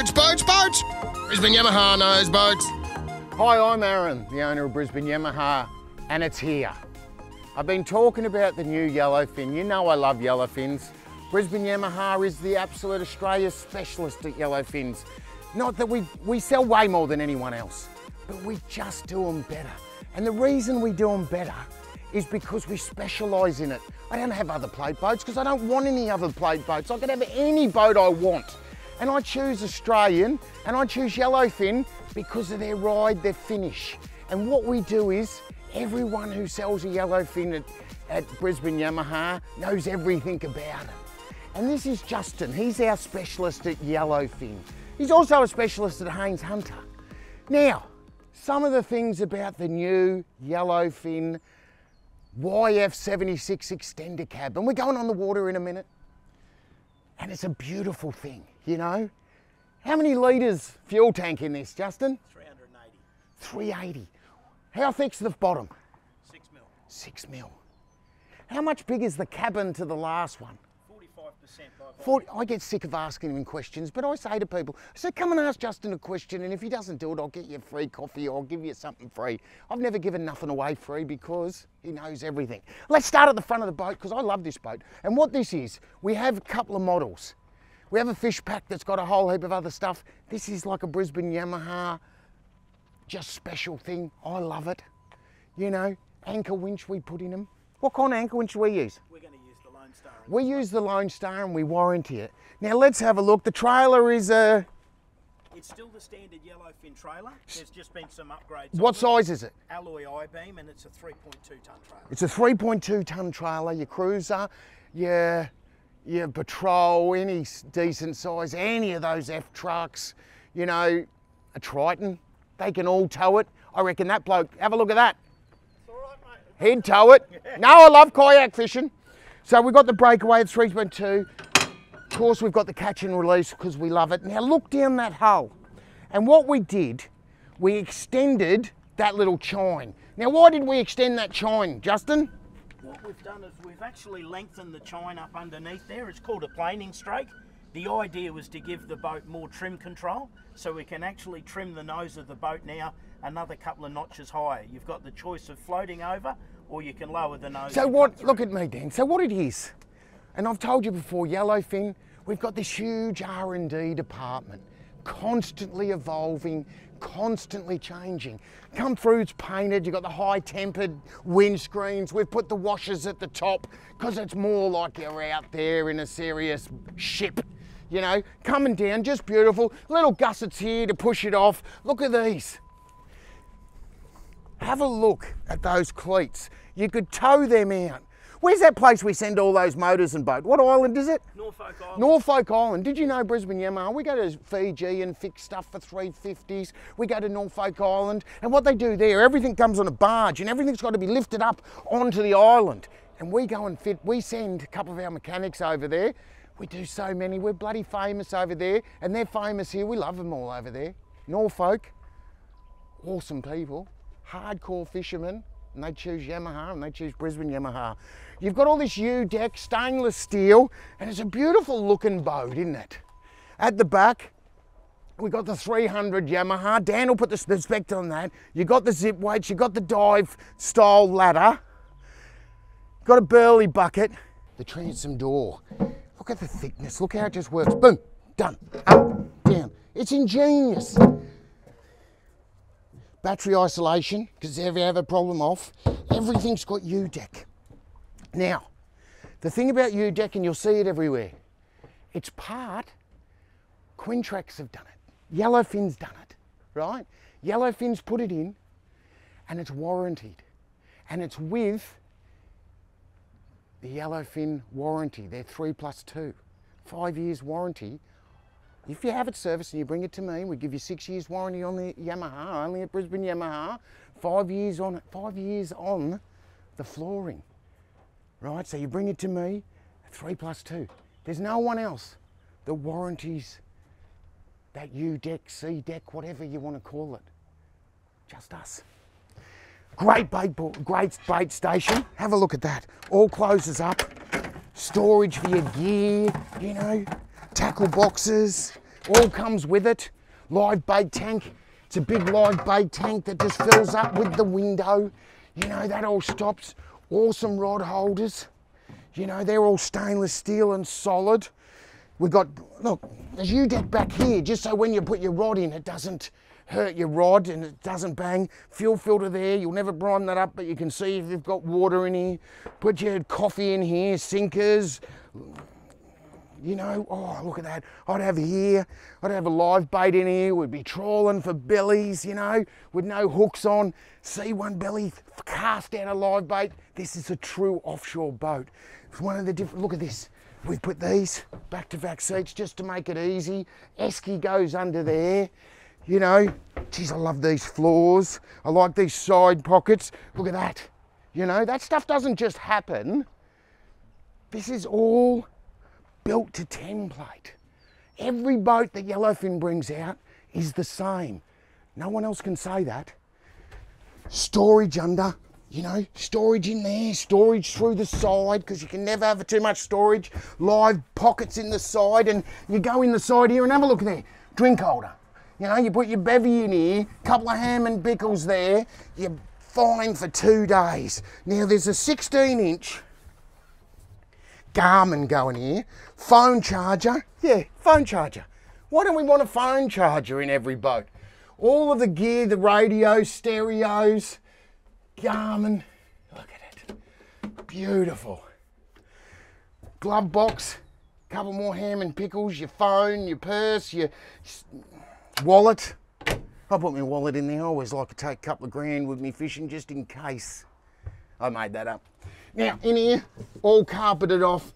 Boats, boats, boats! Brisbane Yamaha knows boats. Hi, I'm Aaron, the owner of Brisbane Yamaha, and it's here. I've been talking about the new yellowfin. You know I love yellowfins. Brisbane Yamaha is the absolute Australia specialist at yellowfins. Not that we, we sell way more than anyone else, but we just do them better. And the reason we do them better is because we specialise in it. I don't have other plate boats because I don't want any other plate boats. I can have any boat I want. And I choose Australian and I choose yellowfin because of their ride, their finish. And what we do is everyone who sells a yellowfin at, at Brisbane Yamaha knows everything about it. And this is Justin, he's our specialist at yellowfin. He's also a specialist at Haynes Hunter. Now, some of the things about the new yellowfin YF76 extender cab, and we're going on the water in a minute. And it's a beautiful thing, you know? How many litres fuel tank in this, Justin? 380. 380. How thick's the bottom? 6 mil. Six mil. How much big is the cabin to the last one? 45% by 40, I get sick of asking him questions, but I say to people, I say, come and ask Justin a question, and if he doesn't do it, I'll get you a free coffee or I'll give you something free. I've never given nothing away free because he knows everything. Let's start at the front of the boat because I love this boat. And what this is, we have a couple of models. We have a fish pack that's got a whole heap of other stuff. This is like a Brisbane Yamaha, just special thing. I love it. You know, anchor winch we put in them. What kind of anchor winch do we use? We're going to use the Lone Star. We use the Lone Star and we warranty it. Now let's have a look. The trailer is a. It's still the standard yellowfin trailer. There's just been some upgrades. what size is it? Alloy I-beam and it's a 3.2 ton trailer. It's a 3.2 ton trailer, your cruiser, your, your patrol, any decent size, any of those F trucks, you know, a Triton, they can all tow it. I reckon that bloke, have a look at that. He'd tow it. No, I love kayak fishing. So we've got the breakaway at 3.2. Of course, we've got the catch and release because we love it. Now look down that hull. And what we did, we extended that little chine. Now why did we extend that chine, Justin? What we've done is we've actually lengthened the chine up underneath there. It's called a planing strake. The idea was to give the boat more trim control, so we can actually trim the nose of the boat now another couple of notches higher. You've got the choice of floating over, or you can lower the nose. So what, look at me Dan, so what it is, and I've told you before, Yellowfin, we've got this huge R&D department, constantly evolving, constantly changing. Come through, it's painted, you've got the high tempered windscreens, we've put the washers at the top, because it's more like you're out there in a serious ship. You know, coming down, just beautiful. Little gussets here to push it off. Look at these. Have a look at those cleats. You could tow them out. Where's that place we send all those motors and boat? What island is it? Norfolk Island. Norfolk Island. Did you know Brisbane Yamaha? We go to Fiji and fix stuff for 350s. We go to Norfolk Island. And what they do there, everything comes on a barge and everything's got to be lifted up onto the island. And we go and fit, we send a couple of our mechanics over there. We do so many. We're bloody famous over there. And they're famous here. We love them all over there. Norfolk, awesome people, hardcore fishermen, and they choose Yamaha and they choose Brisbane Yamaha. You've got all this U-DEK, stainless steel, and it's a beautiful looking boat, isn't it? At the back, we got the 300 Yamaha. Dan will put the spec on that. You got the Zipwakes, you got the dive style ladder, got a burley bucket, the transom door. Look at the thickness. Look how it just works. Boom, done. Up, down. It's ingenious battery isolation, because if you have a problem off, everything's got U-DEK. Now, the thing about U-DEK, and you'll see it everywhere, it's part, Quintrex have done it, Yellowfin's done it, right? Yellowfin's put it in, and it's warranted. And it's with the Yellowfin warranty, they're three plus two, five years warranty if you have it serviced and you bring it to me, we give you six years warranty on the Yamaha, only at Brisbane Yamaha, five years on five years on the flooring. Right, so you bring it to me, three plus two. There's no one else that warranties that U deck, SeaDek, whatever you want to call it. Just us. Great bait, great bait station. Have a look at that. All closes up. Storage for your gear, you know, tackle boxes, all comes with it. Live bait tank. It's a big live bait tank that just fills up with the window. You know, that all stops. Awesome rod holders. You know, they're all stainless steel and solid. We've got, look, there's U-DEK back here, just so when you put your rod in, it doesn't hurt your rod and it doesn't bang. Fuel filter there, you'll never brine that up, but you can see if you've got water in here. Put your coffee in here, sinkers, you know, oh, look at that. I'd have here, I'd have a live bait in here. We'd be trawling for bellies, you know, with no hooks on. See one belly, cast out a live bait. This is a true offshore boat. It's one of the different, look at this. We've put these back to back seats just to make it easy. Esky goes under there. You know, geez, I love these floors. I like these side pockets. Look at that. You know, that stuff doesn't just happen. This is all built to template. Every boat that Yellowfin brings out is the same. No one else can say that. Storage under, you know, storage in there, storage through the side, because you can never have too much storage. Live pockets in the side, and you go in the side here and have a look there. Drink holder. You know, you put your bevy in here, couple of ham and pickles there, you're fine for two days. Now there's a 16 inch Garmin going here. Phone charger. Yeah, phone charger. Why don't we want a phone charger in every boat? All of the gear, the radios, stereos, Garmin. Look at it. Beautiful. Glove box. Couple more ham and pickles, your phone, your purse, your wallet. I put my wallet in there. I always like to take a couple of grand with me fishing just in case. I made that up. Now, in here, all carpeted off,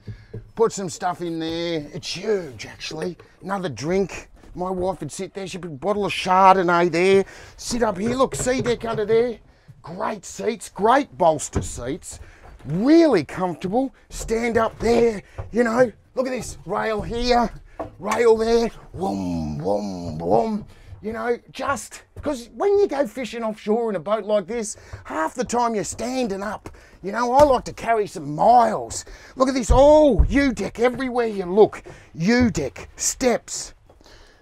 put some stuff in there. It's huge, actually. Another drink. My wife would sit there, she'd put a bottle of Chardonnay there. Sit up here, look, sea deck under there. Great seats, great bolster seats. Really comfortable. Stand up there, you know. Look at this, rail here, rail there. Whoom, whoom, whoom you know, just because when you go fishing offshore in a boat like this, half the time you're standing up. You know, I like to carry some miles. Look at this, oh, U-DEK everywhere you look. U-DEK, steps,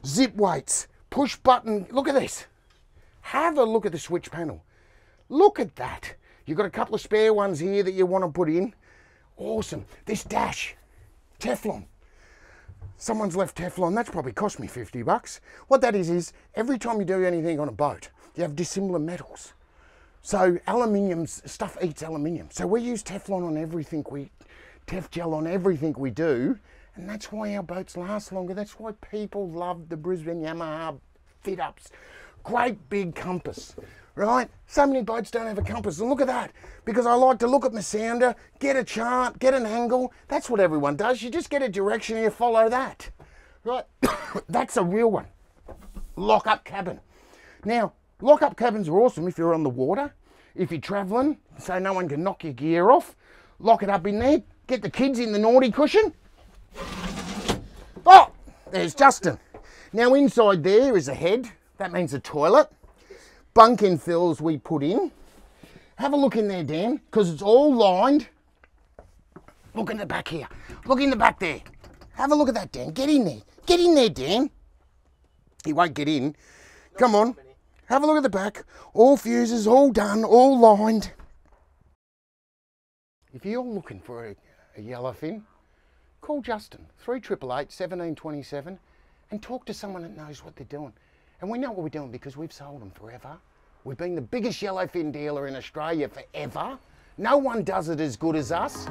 Zipwakes, push button. Look at this. Have a look at the switch panel. Look at that. You've got a couple of spare ones here that you want to put in. Awesome. This dash, Teflon someone's left Teflon, that's probably cost me 50 bucks. What that is, is every time you do anything on a boat, you have dissimilar metals. So aluminium, stuff eats aluminium. So we use Teflon on everything we, Tef gel on everything we do. And that's why our boats last longer. That's why people love the Brisbane Yamaha fit ups. Great big compass right? So many boats don't have a compass. And look at that, because I like to look at my sounder, get a chart, get an angle. That's what everyone does. You just get a direction and you follow that, right? That's a real one. Lock up cabin. Now, lock up cabins are awesome if you're on the water, if you're traveling, so no one can knock your gear off. Lock it up in there, get the kids in the naughty cushion. Oh, there's Justin. Now inside there is a head, that means a toilet bunking fills we put in. Have a look in there, Dan, because it's all lined. Look in the back here. Look in the back there. Have a look at that, Dan. Get in there. Get in there, Dan. He won't get in. Come on. Have a look at the back. All fuses, all done, all lined. If you're looking for a, a yellowfin, call Justin, 3888 1727, and talk to someone that knows what they're doing. And we know what we're doing because we've sold them forever. We've been the biggest yellowfin dealer in Australia forever. No one does it as good as us.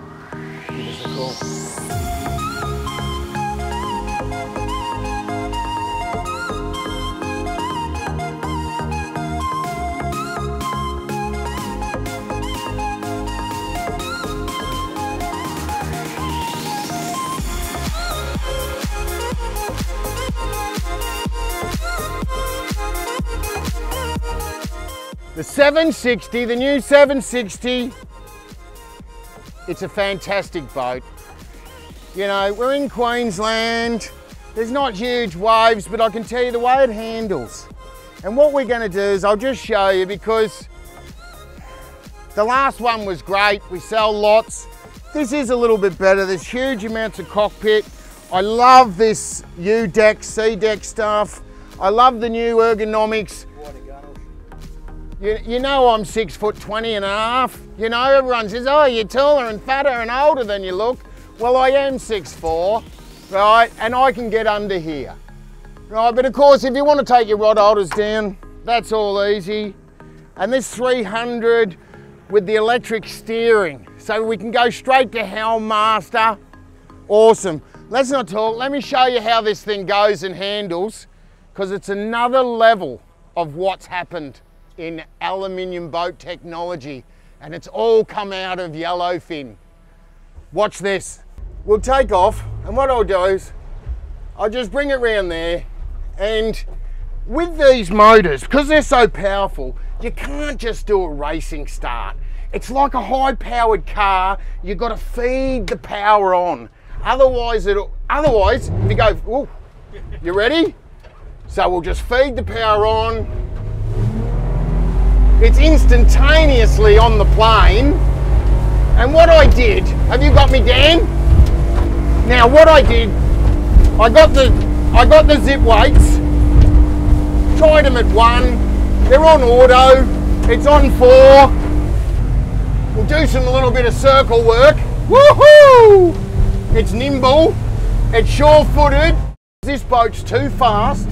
The 760, the new 760, it's a fantastic boat. You know, we're in Queensland, there's not huge waves, but I can tell you the way it handles. And what we're gonna do is I'll just show you because the last one was great, we sell lots. This is a little bit better, there's huge amounts of cockpit, I love this U deck, SeaDek stuff. I love the new ergonomics. You, you know I'm six foot 20 and a half. You know, everyone says, oh, you're taller and fatter and older than you look. Well, I am six four, right? And I can get under here. Right, but of course, if you want to take your rod holders down, that's all easy. And this 300 with the electric steering, so we can go straight to Helm Master. Awesome. Let's not talk, let me show you how this thing goes and handles, because it's another level of what's happened in aluminium boat technology, and it's all come out of yellowfin. Watch this. We'll take off, and what I'll do is, I'll just bring it round there, and with these motors, because they're so powerful, you can't just do a racing start. It's like a high powered car, you've got to feed the power on. Otherwise, it'll, otherwise, if you go, ooh, you ready? So we'll just feed the power on. It's instantaneously on the plane. And what I did, have you got me, Dan? Now what I did, I got the, I got the Zipwakes, tried them at one, they're on auto, it's on four. We'll do some little bit of circle work. Woohoo! It's nimble, it's sure-footed. This boat's too fast.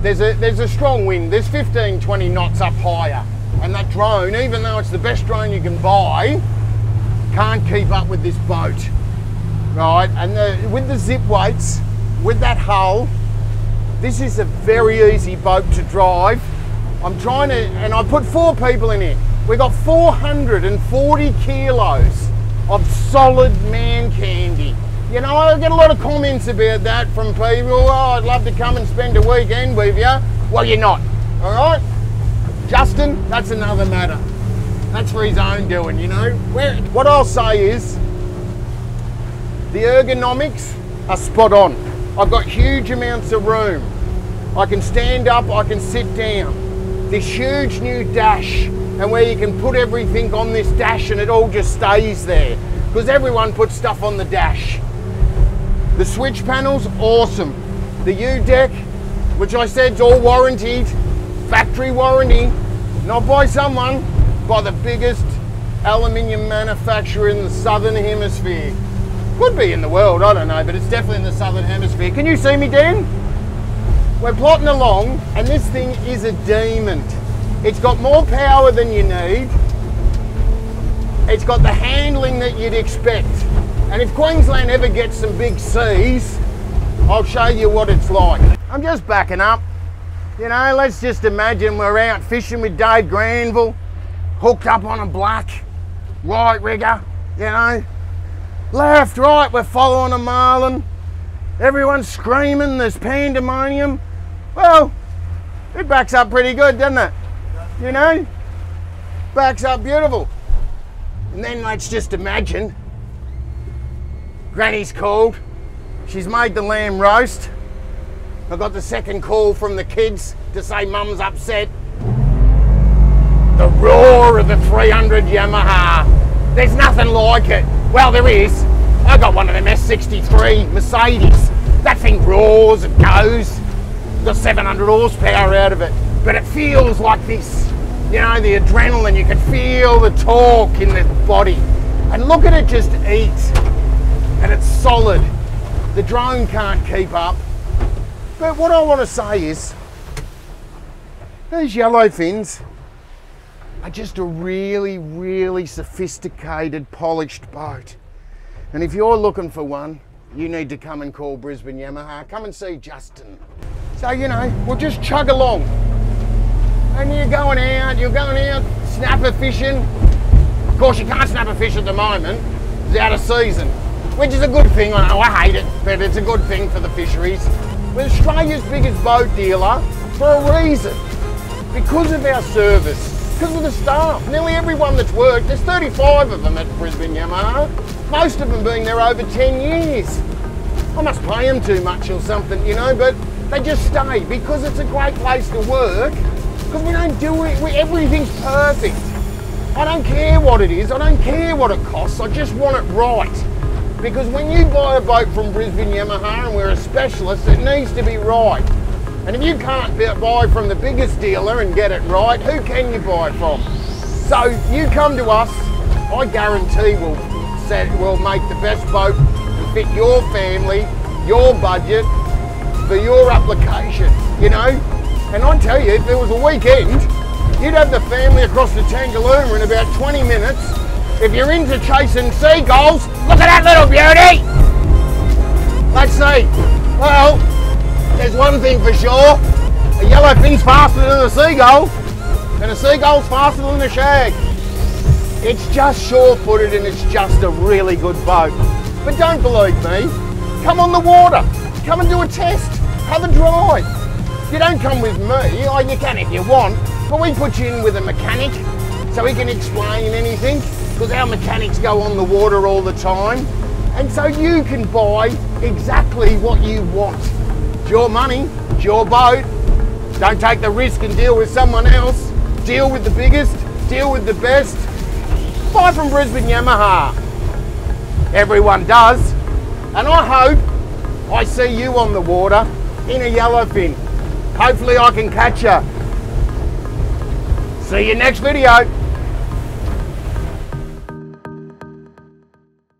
There's a, there's a strong wind, there's 15, 20 knots up higher. And that drone, even though it's the best drone you can buy, can't keep up with this boat. Right, and the, with the Zipwakes, with that hull, this is a very easy boat to drive. I'm trying to, and I put four people in it. We got 440 kilos of solid man candy. You know, I get a lot of comments about that from people. Oh, I'd love to come and spend a weekend with you. Well, you're not, all right? Justin, that's another matter. That's for his own doing, you know. What I'll say is, the ergonomics are spot on. I've got huge amounts of room. I can stand up, I can sit down. This huge new dash and where you can put everything on this dash and it all just stays there because everyone puts stuff on the dash. The switch panels, awesome. The U-DEK, which I said is all warranted, factory warranty, not by someone, by the biggest aluminium manufacturer in the southern hemisphere. Could be in the world, I don't know, but it's definitely in the southern hemisphere. Can you see me, Dan? We're plotting along, and this thing is a demon. It's got more power than you need. It's got the handling that you'd expect. And if Queensland ever gets some big seas, I'll show you what it's like. I'm just backing up. You know, let's just imagine we're out fishing with Dave Granville, hooked up on a black, right rigger, you know. Left, right, we're following a marlin. Everyone's screaming, there's pandemonium. Well, it backs up pretty good, doesn't it? You know? Backs up beautiful. And then let's just imagine Granny's called. She's made the lamb roast. I got the second call from the kids to say mum's upset. The roar of the 300 Yamaha. There's nothing like it. Well, there is. I got one of them S63 Mercedes. That thing roars and goes. Got 700 horsepower out of it. But it feels like this. You know, the adrenaline, you can feel the torque in the body. And look at it just eat. And it's solid. The drone can't keep up. But what I want to say is, these Yellowfins are just a really, really sophisticated, polished boat. And if you're looking for one, you need to come and call Brisbane Yamaha. Come and see Justin. So, you know, we'll just chug along. And you're going out, you're going out snapper fishing. Of course, you can't snapper fish at the moment. It's out of season, which is a good thing. I know I hate it, but it's a good thing for the fisheries. We're Australia's biggest boat dealer for a reason. Because of our service, because of the staff. Nearly everyone that's worked, there's 35 of them at Brisbane Yamaha. Most of them being there over 10 years. I must pay them too much or something, you know, but they just stay because it's a great place to work. Because we don't do it, we, everything's perfect. I don't care what it is, I don't care what it costs, I just want it right. Because when you buy a boat from Brisbane Yamaha and we're a specialist, it needs to be right. And if you can't buy from the biggest dealer and get it right, who can you buy from? So you come to us, I guarantee we'll set, we'll make the best boat to fit your family, your budget, for your application, you know? And I tell you, if there was a weekend, you'd have the family across the Tangalooma in about 20 minutes. If you're into chasing seagulls, look at that little beauty! Let's see. Well, there's one thing for sure. A yellowfin's faster than a seagull, and a seagull's faster than a shag. It's just sure-footed and it's just a really good boat. But don't believe me. Come on the water. Come and do a test. Have a drive. You don't come with me. Oh, you can if you want. But we put you in with a mechanic so he can explain anything because our mechanics go on the water all the time. And so you can buy exactly what you want. It's your money, it's your boat. Don't take the risk and deal with someone else. Deal with the biggest, deal with the best. Buy from Brisbane Yamaha. Everyone does. And I hope I see you on the water in a yellowfin. Hopefully I can catch you. See you next video.